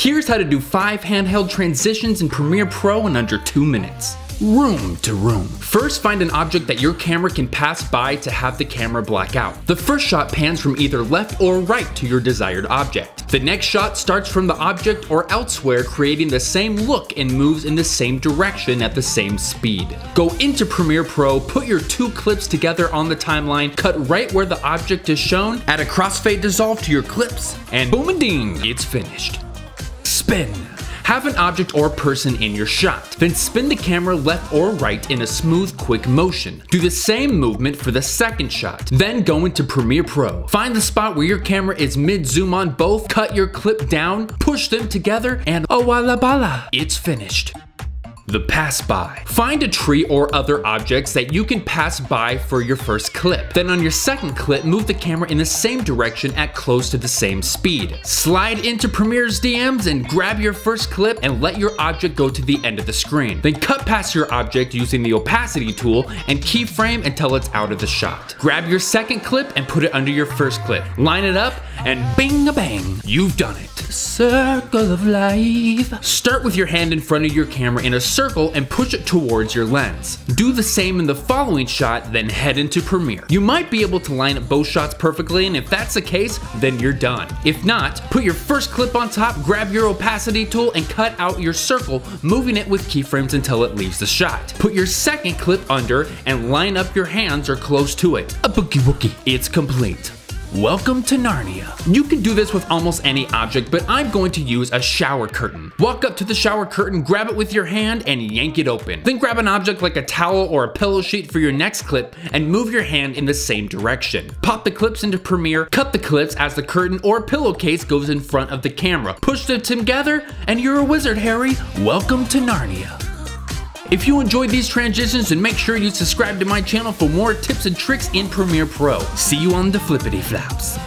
Here's how to do 5 handheld transitions in Premiere Pro in under 2 minutes. Room to room. First, find an object that your camera can pass by to have the camera black out. The first shot pans from either left or right to your desired object. The next shot starts from the object or elsewhere, creating the same look and moves in the same direction at the same speed. Go into Premiere Pro, put your two clips together on the timeline, cut right where the object is shown, add a crossfade dissolve to your clips, and boom and ding, it's finished. Spin. Have an object or person in your shot. Then spin the camera left or right in a smooth, quick motion. Do the same movement for the second shot. Then go into Premiere Pro. Find the spot where your camera is mid zoom on both, cut your clip down, push them together, and oh la bala, it's finished. The pass by. Find a tree or other objects that you can pass by for your first clip. Then on your second clip, move the camera in the same direction at close to the same speed. Slide into Premiere's DMs and grab your first clip and let your object go to the end of the screen. Then cut past your object using the opacity tool and keyframe until it's out of the shot. Grab your second clip and put it under your first clip. Line it up and bing a bang, you've done it. Circle of life. Start with your hand in front of your camera in a circle and push it towards your lens. Do the same in the following shot, then head into Premiere. You might be able to line up both shots perfectly, and if that's the case, then you're done. If not, put your first clip on top, grab your opacity tool, and cut out your circle, moving it with keyframes until it leaves the shot. Put your second clip under and line up your hands or close to it. A boogie woogie. It's complete. Welcome to Narnia. You can do this with almost any object, but I'm going to use a shower curtain. Walk up to the shower curtain, grab it with your hand, and yank it open. Then grab an object like a towel or a pillow sheet for your next clip, and move your hand in the same direction. Pop the clips into Premiere, cut the clips as the curtain or pillowcase goes in front of the camera. Push them together, and you're a wizard, Harry. Welcome to Narnia. If you enjoyed these transitions, then make sure you subscribe to my channel for more tips and tricks in Premiere Pro. See you on the flippity flaps.